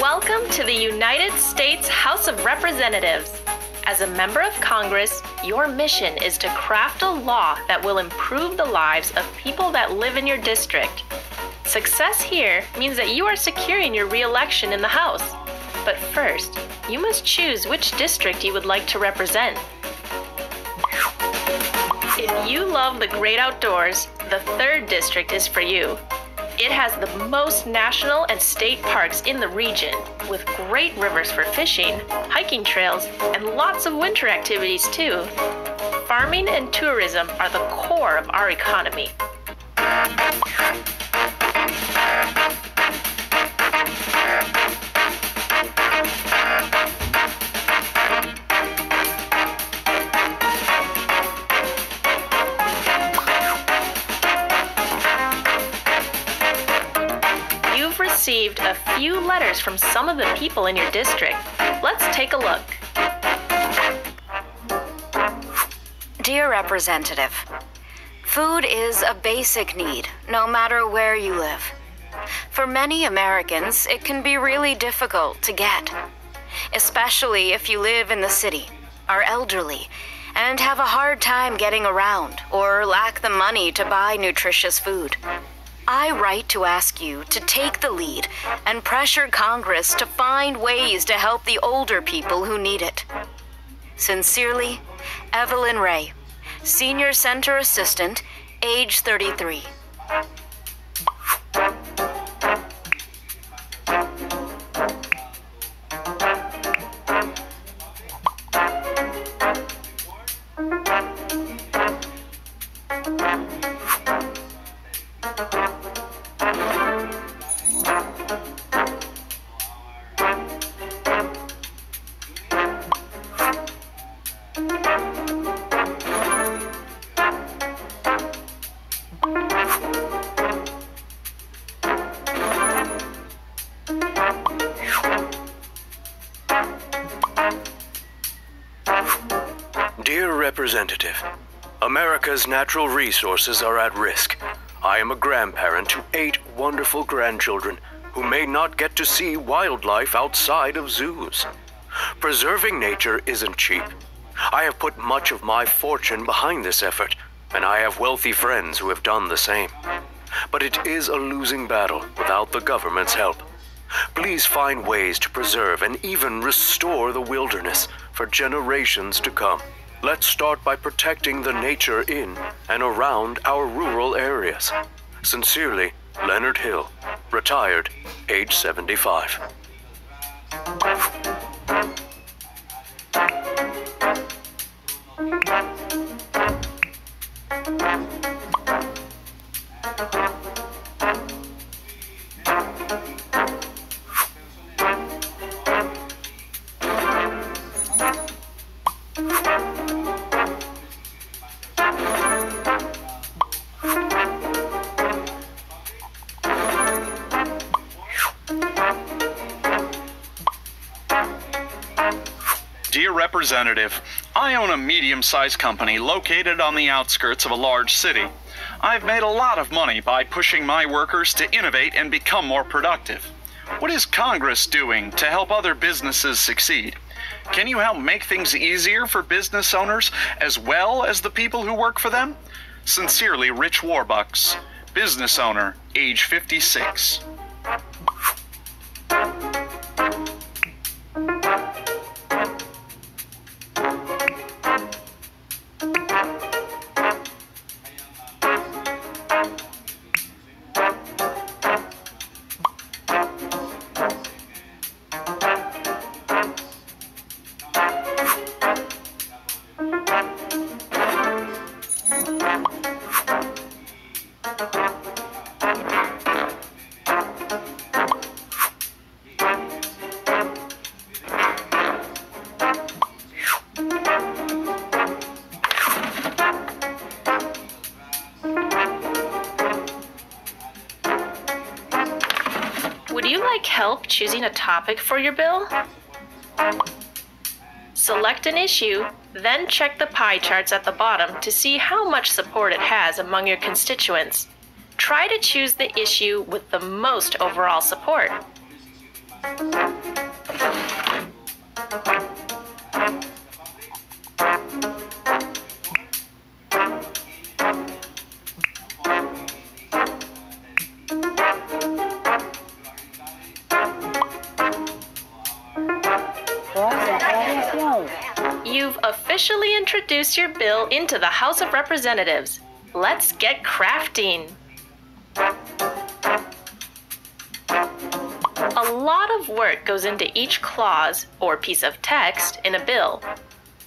Welcome to the United States House of Representatives. As a member of Congress, your mission is to craft a law that will improve the lives of people that live in your district. Success here means that you are securing your reelection in the House. But first, you must choose which district you would like to represent. If you love the great outdoors, the third district is for you. It has the most national and state parks in the region, with great rivers for fishing, hiking trails, and lots of winter activities too. Farming and tourism are the core of our economy. Received a few letters from some of the people in your district. Let's take a look. Dear Representative, food is a basic need, no matter where you live. For many Americans, it can be really difficult to get, especially if you live in the city, are elderly, and have a hard time getting around or lack the money to buy nutritious food. I write to ask you to take the lead and pressure Congress to find ways to help the older people who need it. Sincerely, Evelyn Ray, Senior Center Assistant, age 33. Representative, America's natural resources are at risk. I am a grandparent to eight wonderful grandchildren who may not get to see wildlife outside of zoos. Preserving nature isn't cheap. I have put much of my fortune behind this effort, and I have wealthy friends who have done the same. But it is a losing battle without the government's help. Please find ways to preserve and even restore the wilderness for generations to come. Let's start by protecting the nature in and around our rural areas. Sincerely, Leonard Hill, retired, age 75. Representative, I own a medium sized company located on the outskirts of a large city. I've made a lot of money by pushing my workers to innovate and become more productive. What is Congress doing to help other businesses succeed? Can you help make things easier for business owners as well as the people who work for them? Sincerely, Rich Warbucks, business owner, age 56. Choosing a topic for your bill? Select an issue, then check the pie charts at the bottom to see how much support it has among your constituents. try to choose the issue with the most overall support. You've officially introduced your bill into the House of Representatives. Let's get crafting. A lot of work goes into each clause or piece of text in a bill.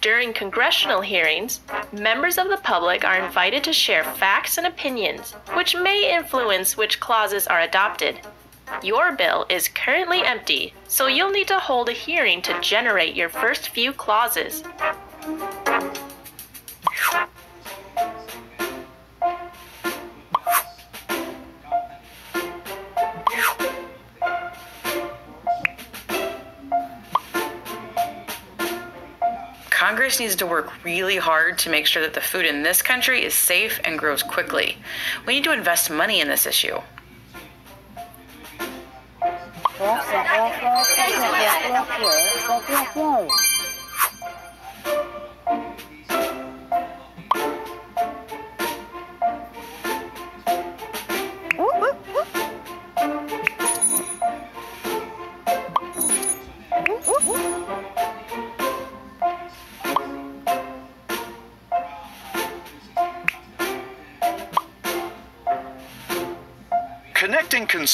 During congressional hearings, members of the public are invited to share facts and opinions, which may influence which clauses are adopted. Your bill is currently empty, so you'll need to hold a hearing to generate your first few clauses. Congress needs to work really hard to make sure that the food in this country is safe and grows quickly. We need to invest money in this issue. 我喜欢喝喝喝喝水，喝水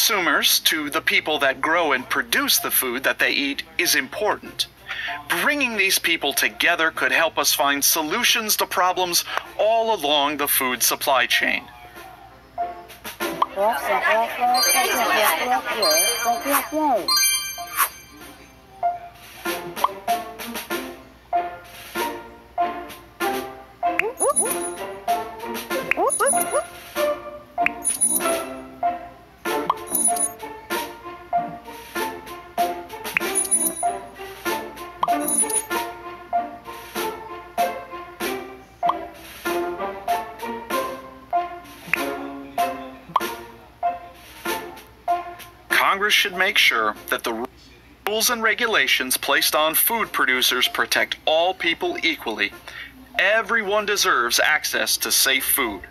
consumers to the people that grow and produce the food that they eat is important. Bringing these people together could help us find solutions to problems all along the food supply chain. Should make sure that the rules and regulations placed on food producers protect all people equally. Everyone deserves access to safe food.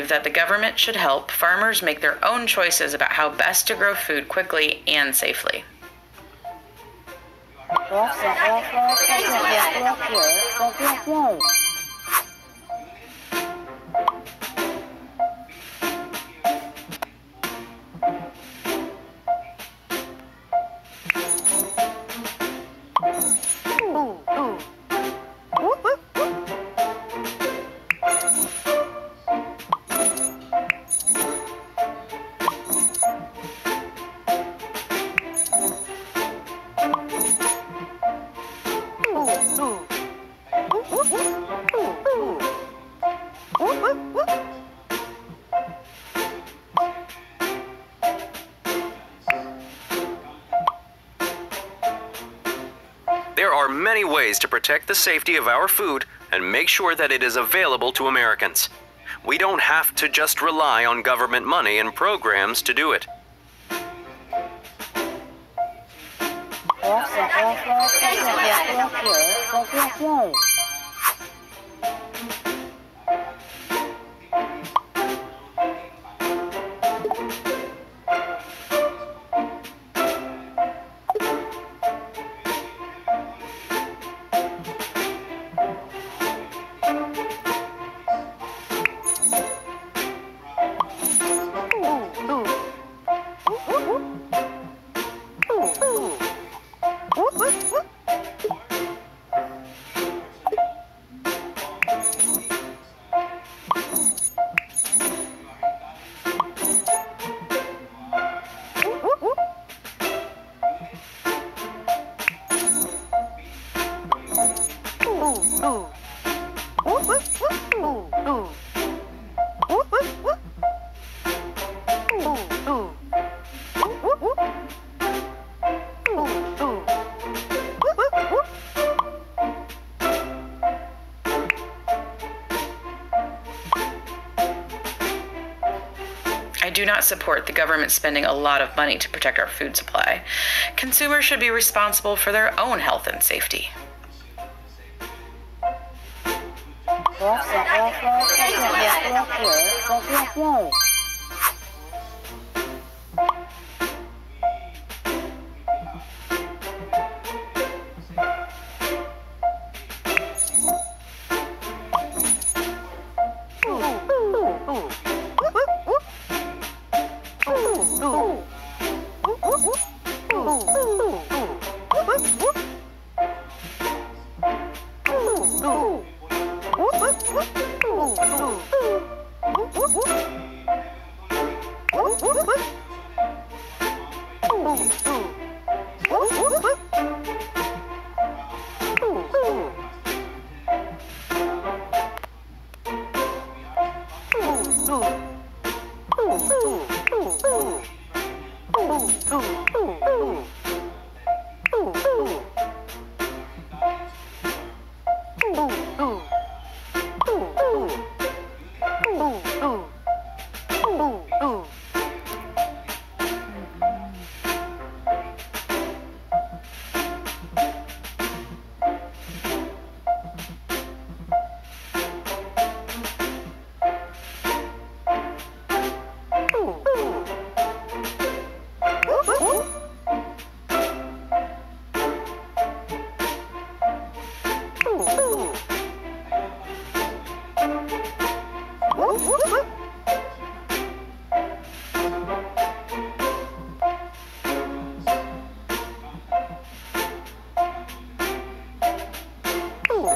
Believe that the government should help farmers make their own choices about how best to grow food quickly and safely. are many ways to protect the safety of our food and make sure that it is available to Americans. We don't have to just rely on government money and programs to do it. Do not support the government spending a lot of money to protect our food supply. Consumers should be responsible for their own health and safety. Your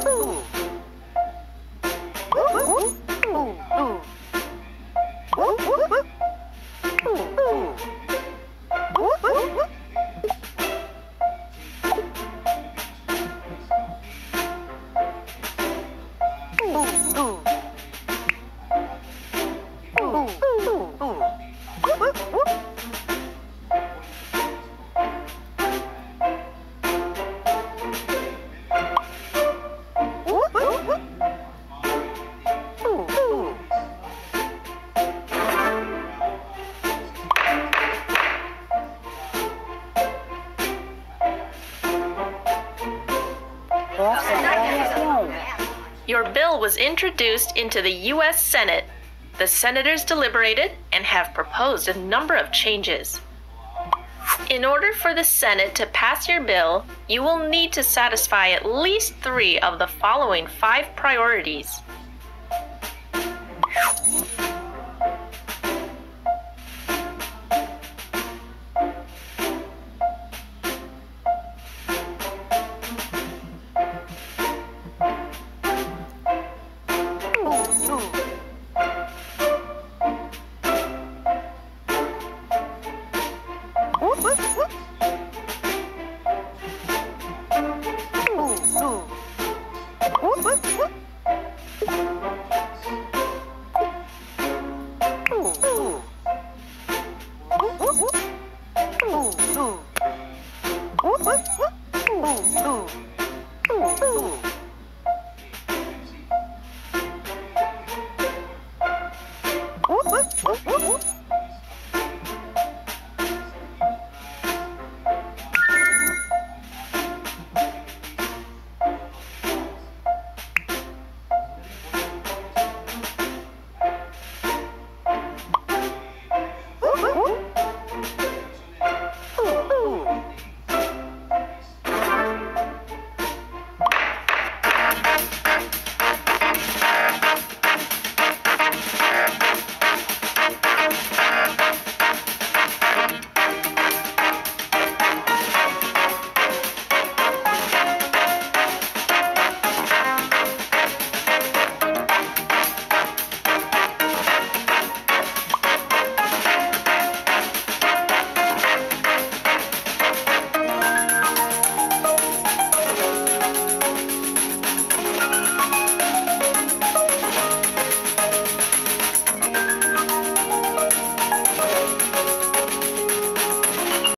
bill was introduced into the U.S. Senate. The senators deliberated and have proposed a number of changes. In order for the Senate to pass your bill, you will need to satisfy at least three of the following five priorities.